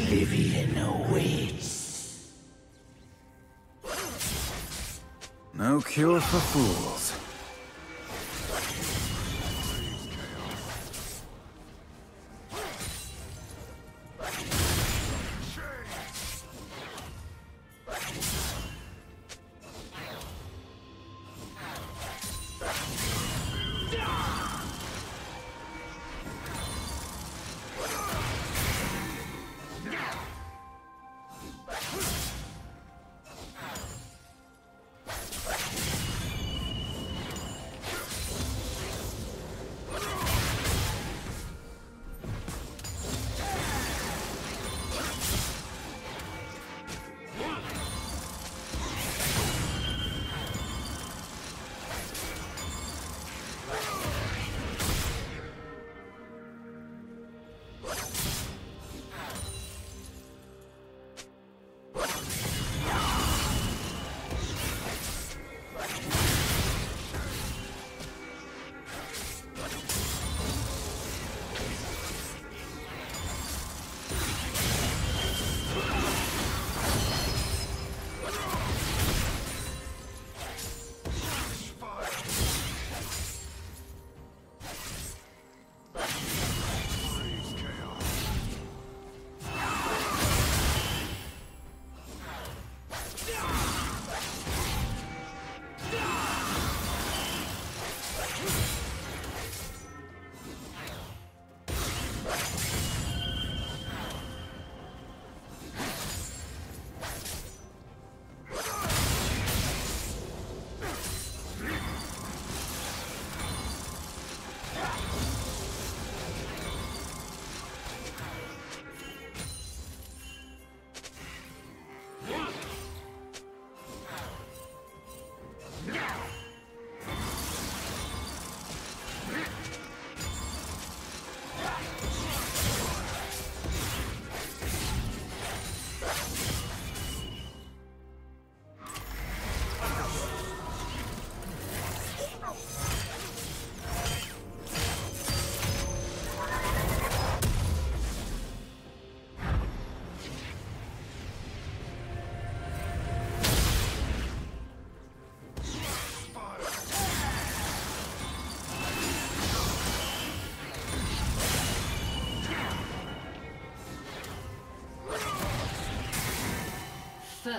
Oblivion awaits. No cure for fools.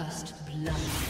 First blood.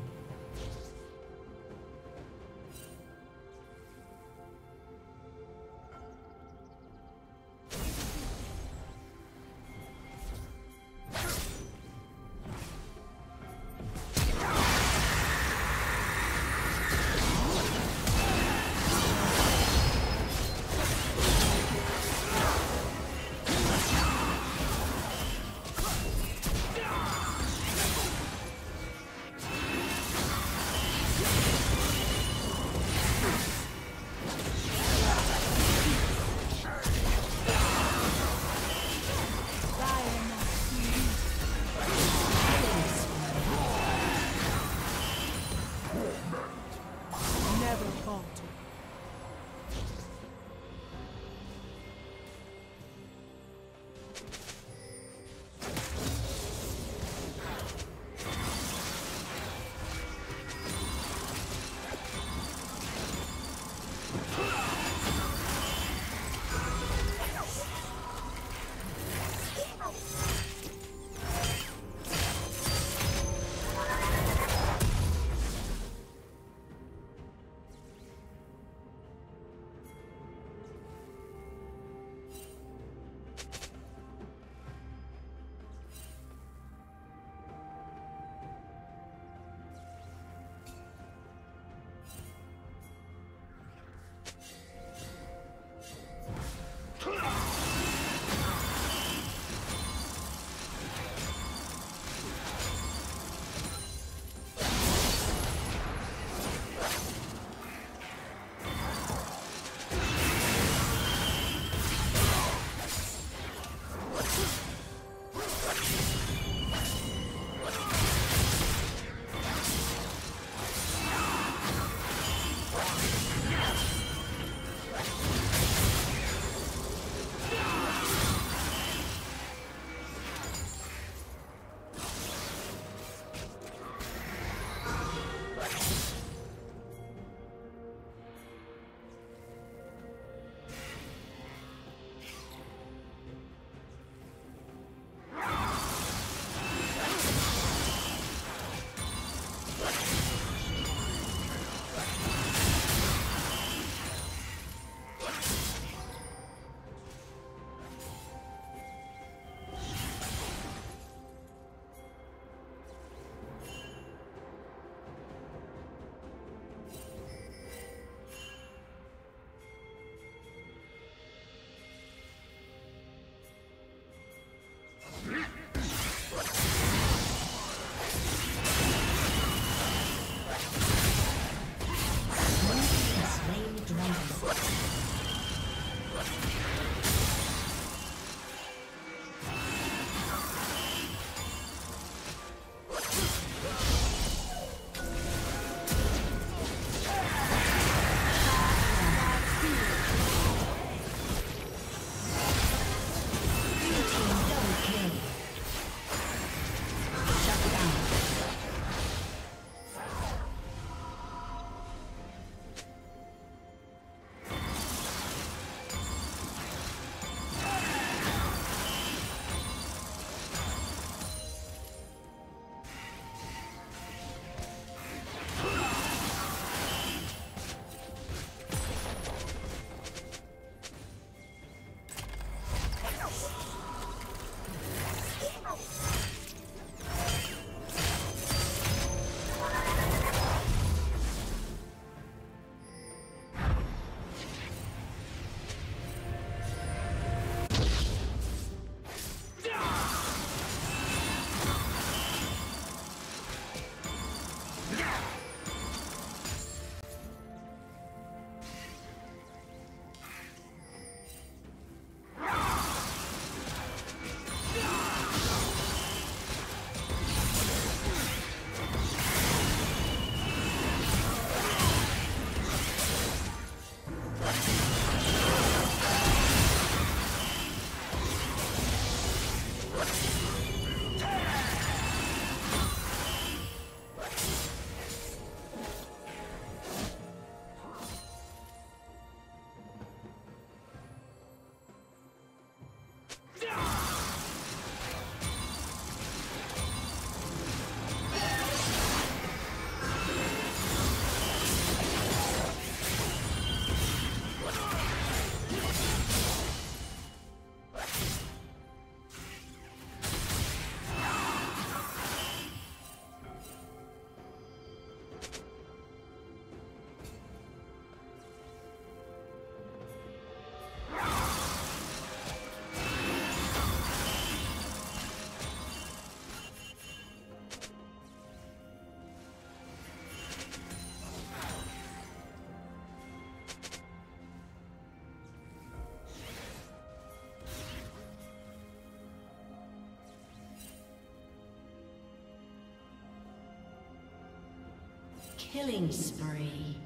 Killing spree.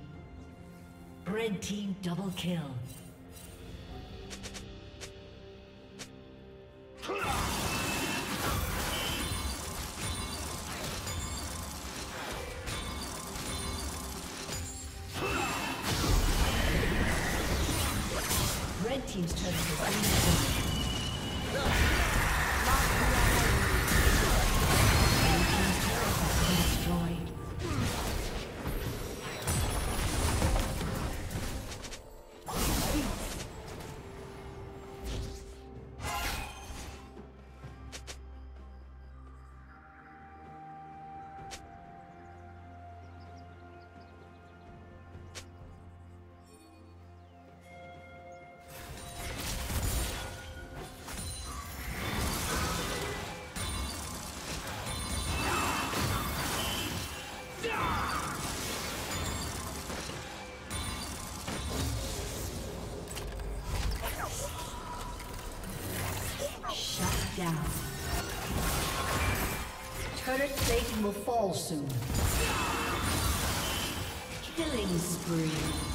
Red team double kill. Red team's turret has Plating will fall soon. Killing spree.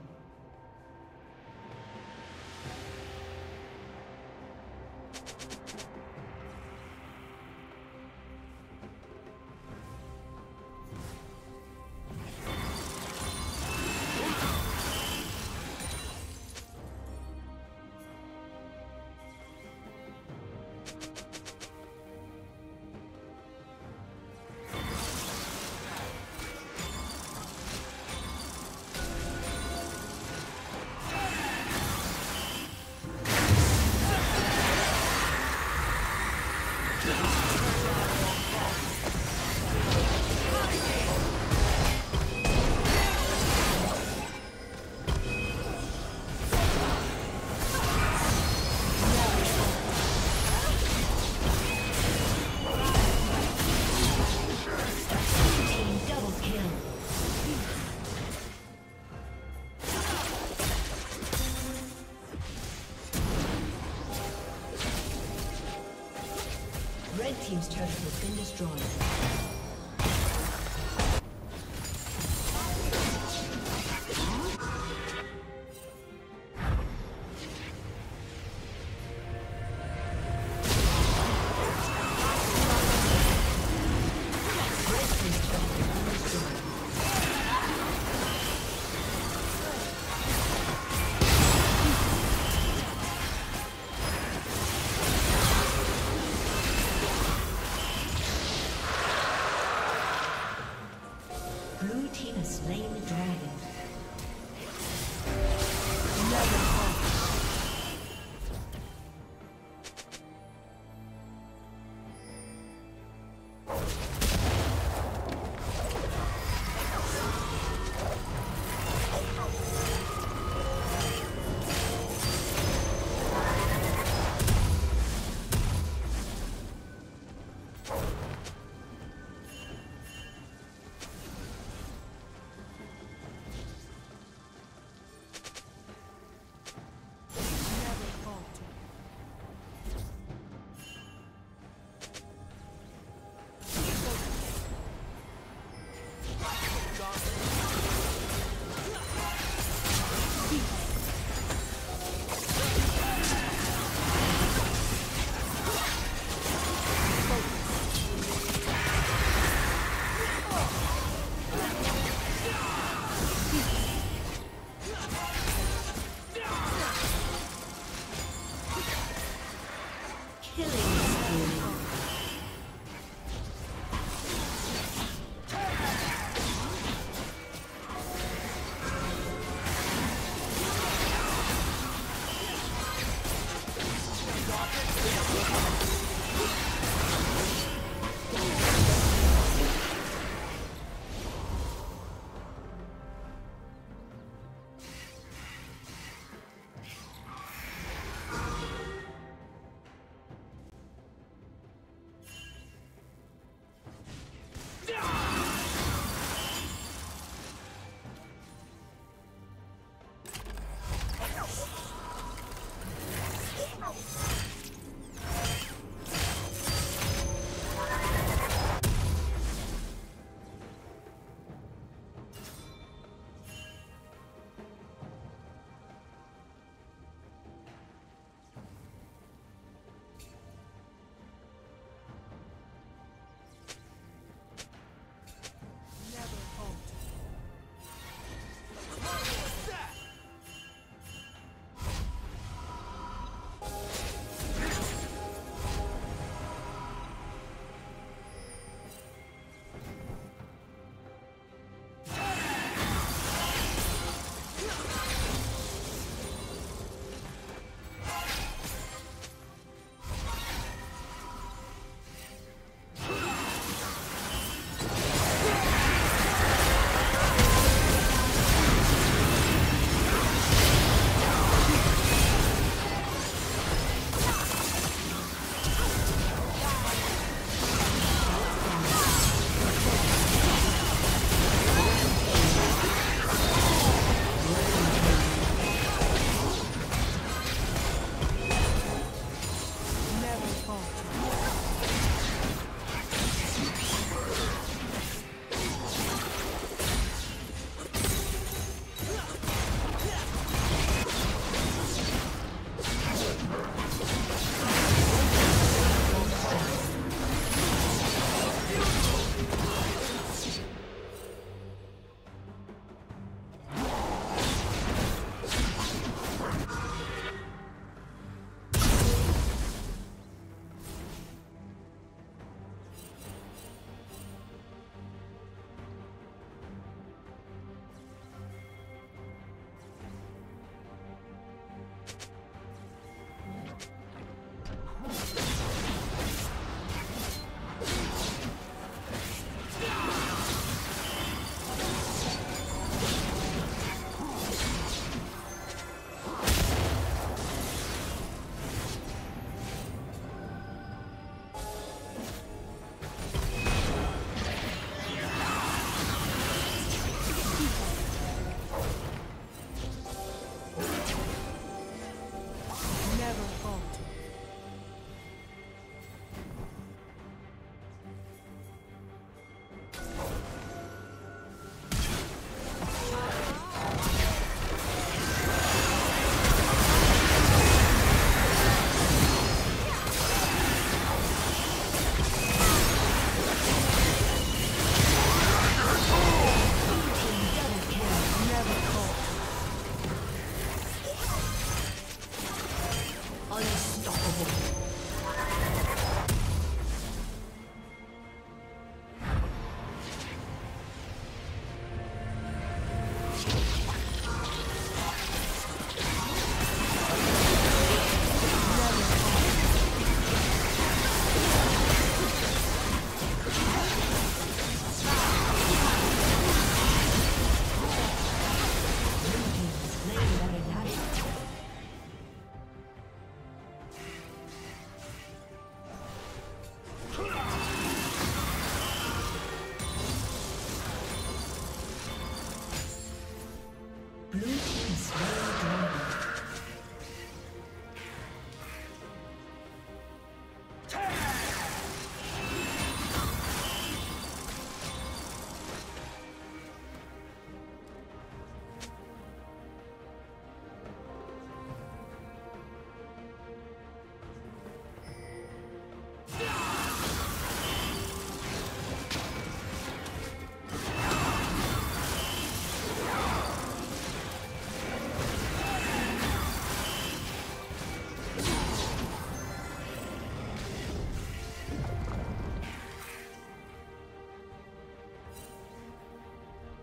Destroyed.